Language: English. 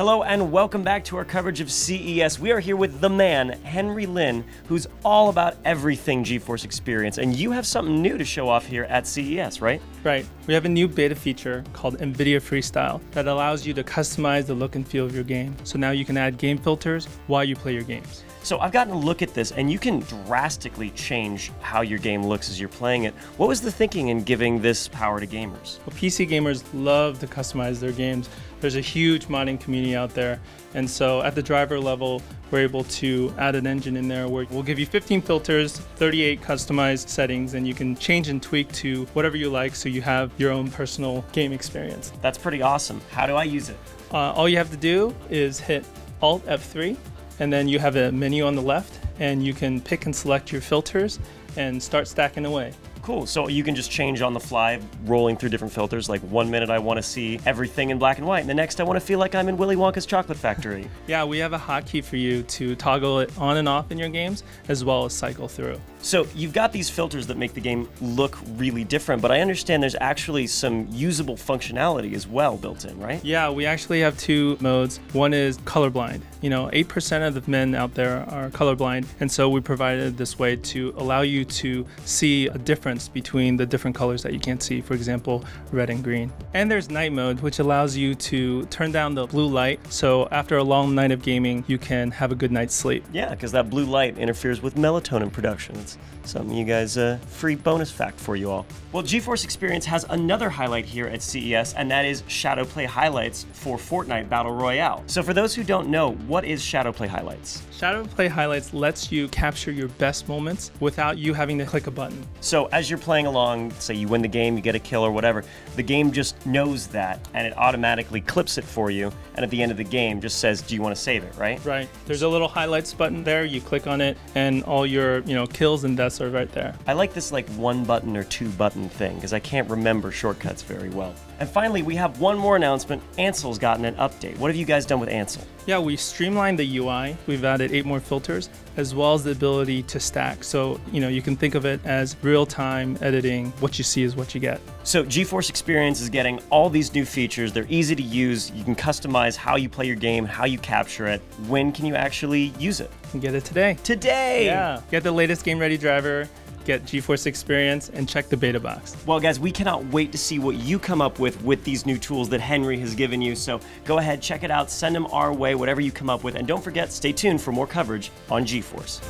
Hello and welcome back to our coverage of CES. We are here with the man, Henry Lin, who's all about everything GeForce Experience. And you have something new to show off here at CES, right? Right. We have a new beta feature called NVIDIA Freestyle that allows you to customize the look and feel of your game. So now you can add game filters while you play your games. So I've gotten a look at this, and you can drastically change how your game looks as you're playing it. What was the thinking in giving this power to gamers? Well, PC gamers love to customize their games. There's a huge modding community out there, and so at the driver level, we're able to add an engine in there where we'll give you 15 filters, 38 customized settings, and you can change and tweak to whatever you like so you have your own personal game experience. That's pretty awesome. How do I use it? Uh, all you have to do is hit Alt F3 and then you have a menu on the left and you can pick and select your filters and start stacking away. Cool. So you can just change on the fly, rolling through different filters. Like one minute I want to see everything in black and white, and the next I want to feel like I'm in Willy Wonka's chocolate factory. yeah, we have a hotkey for you to toggle it on and off in your games, as well as cycle through. So you've got these filters that make the game look really different, but I understand there's actually some usable functionality as well built in, right? Yeah, we actually have two modes. One is colorblind. You know, 8% of the men out there are colorblind, and so we provided this way to allow you to see a difference between the different colors that you can't see, for example, red and green. And there's night mode, which allows you to turn down the blue light, so after a long night of gaming, you can have a good night's sleep. Yeah, because that blue light interferes with melatonin production. It's something you guys, uh, free bonus fact for you all. Well, GeForce Experience has another highlight here at CES, and that is Shadowplay Highlights for Fortnite Battle Royale. So for those who don't know, what is Shadowplay Highlights? Shadowplay Highlights lets you capture your best moments without you having to click a button. So as you're playing along, say you win the game, you get a kill or whatever, the game just knows that and it automatically clips it for you, and at the end of the game just says, do you want to save it, right? Right. There's a little highlights button there, you click on it, and all your, you know, kills and deaths are right there. I like this like one button or two button thing because I can't remember shortcuts very well. And finally, we have one more announcement. Ansel's gotten an update. What have you guys done with Ansel? Yeah, we streamlined the UI. We've added eight more filters, as well as the ability to stack. So, you know, you can think of it as real-time editing. What you see is what you get. So GeForce Experience is getting all these new features. They're easy to use. You can customize how you play your game, how you capture it. When can you actually use it? You get it today. Today! Yeah. Get the latest Game Ready driver, get GeForce Experience, and check the beta box. Well, guys, we cannot wait to see what you come up with with these new tools that Henry has given you. So go ahead, check it out, send them our way, whatever you come up with, and don't forget, stay tuned for more coverage on GeForce.